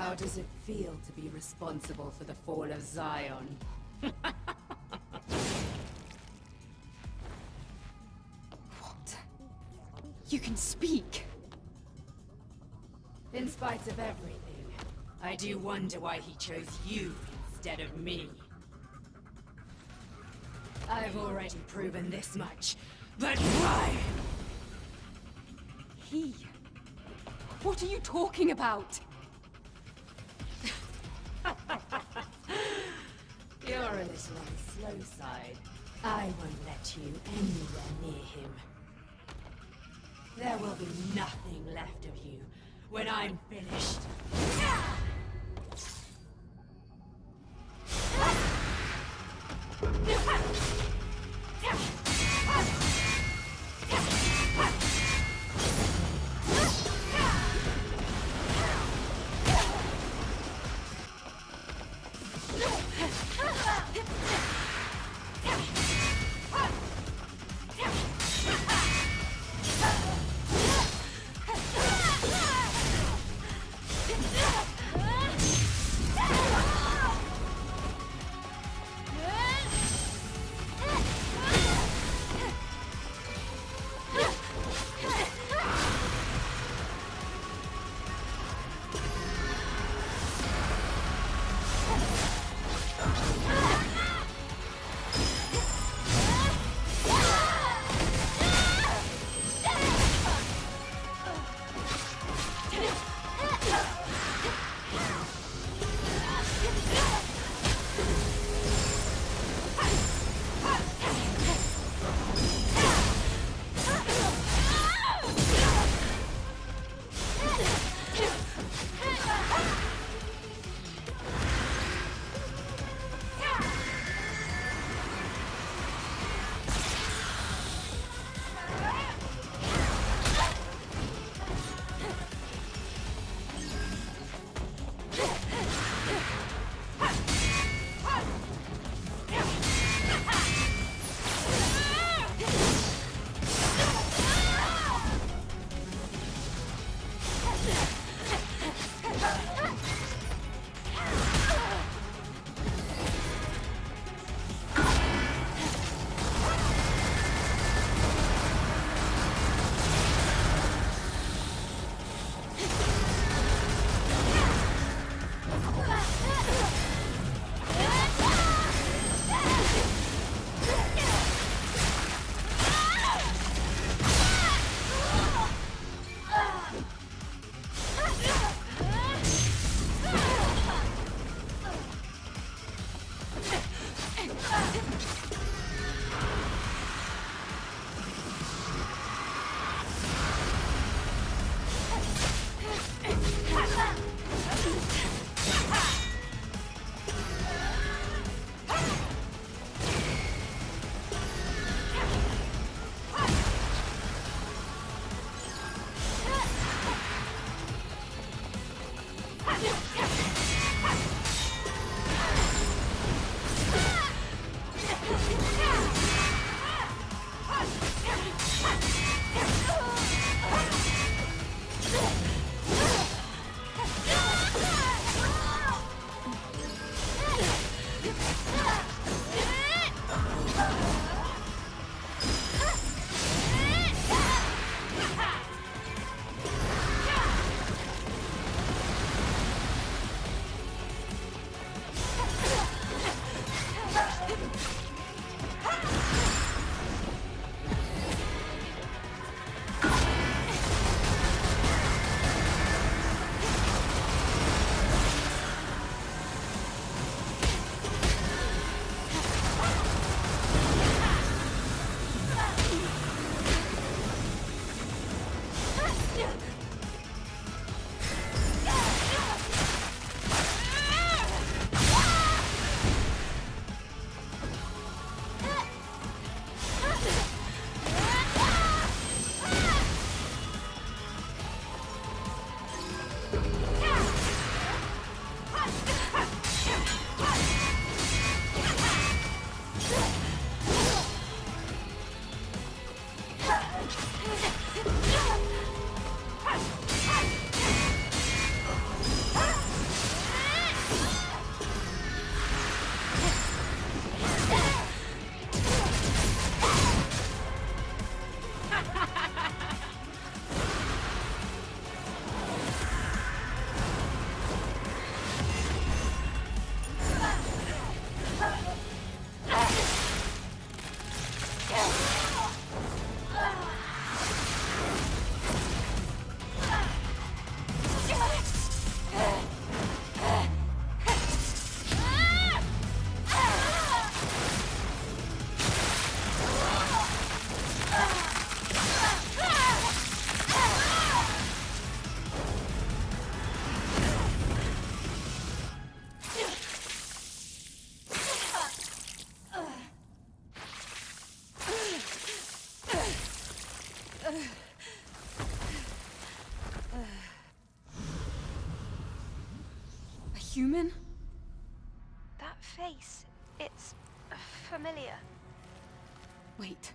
How does it feel to be responsible for the fall of Xion? What? You can speak. In spite of everything, I do wonder why he chose you instead of me. I've already proven this much, but why? He. What are you talking about? A little on the slow side. I won't let you anywhere near him. There will be nothing left of you when I'm finished. Yeah. Yeah. Human? That face, it's familiar. Wait,